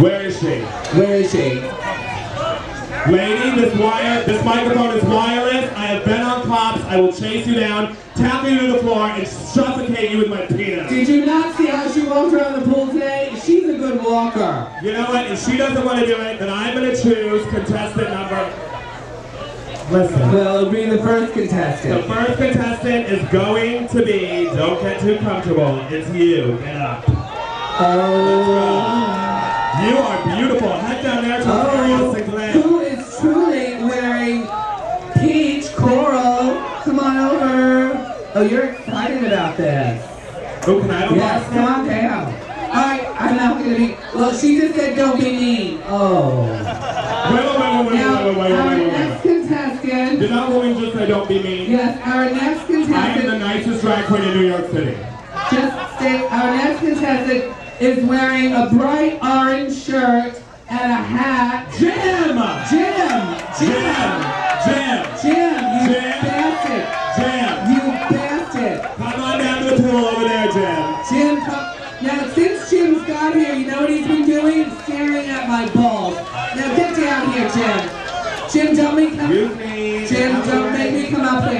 Where is she? Where is she? Lady, this wire, this microphone is wireless. I have been on cops. I will chase you down, tap you to the floor, and suffocate you with my penis. Did you not see how she walked around the pool today? She's a good walker. You know what? If she doesn't want to do it, then I'm going to choose contestant number. Listen. Well, it'll be the first contestant. The first contestant is going to be, don't get too comfortable, it's you. Get up. Oh. You are beautiful. Head down there to Oh, the Glen. who is truly wearing peach coral? Come on over. Oh, you're excited about this. Oh, can I a Yes, come on down. Alright, I'm not gonna be. Well, she just said don't be mean. Oh. Wait, wait, wait, wait, Now, wait, wait, wait, our wait, wait, wait. next contestant. Did that woman just say don't be mean? Yes, our next contestant... I am the nicest drag queen in New York City. Just say our next contestant is wearing a bright orange shirt and a hat. Jim! Jim! Jim! Jim! Jim! Jim, you Jim. bastard! Jim! You bastard! Come on down to the pool over there, Jim. Jim, come. Now, since Jim's got here, you know what he's been doing? Staring at my balls. Now, get down here, Jim. Jim, don't make come. Me. Jim, don't make me come up there. Jim,